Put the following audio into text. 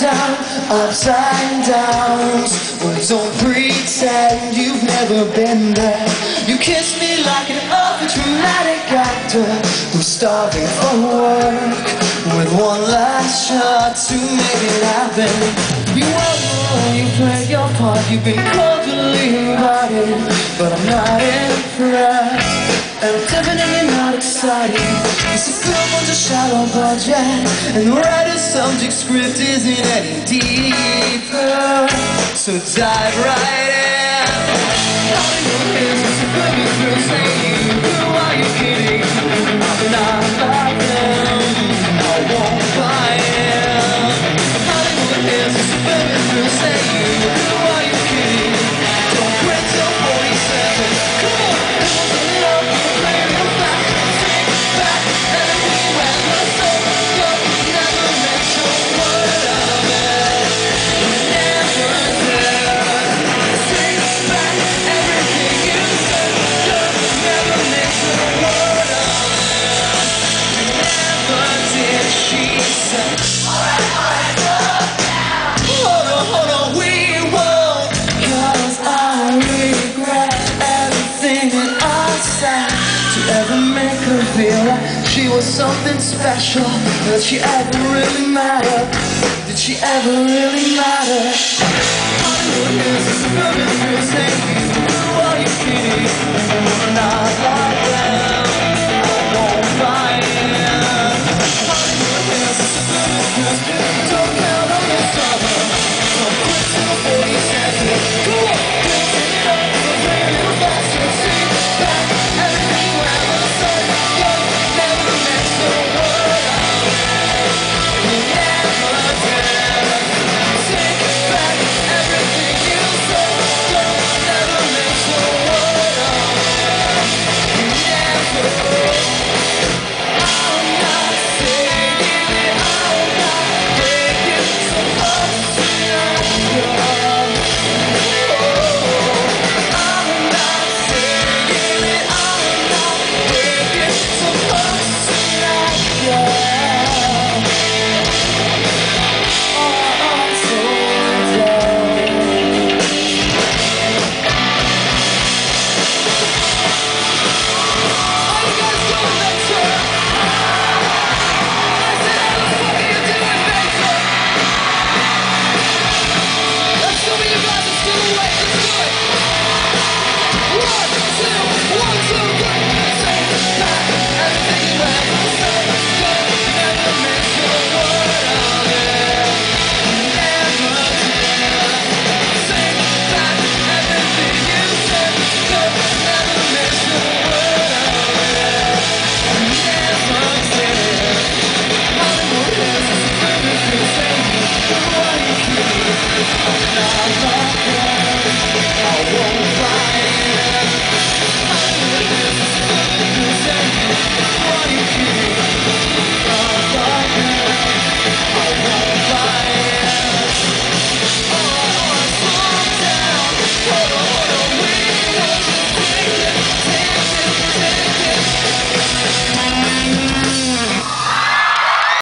down, upside downs. Well, don't pretend you've never been there. You kiss me like an awful dramatic actor who's starving for work with one last shot to make it happen. You won't you play your part, you've been cordially invited, but I'm not impressed. And I'm definitely not excited. It's a film on a shallow budget, and the writer's subject script isn't any deeper. So dive right in. Ever make her feel like she was something special. That she ever really mattered. Did she ever really matter? Hollywood is a estate. yeah.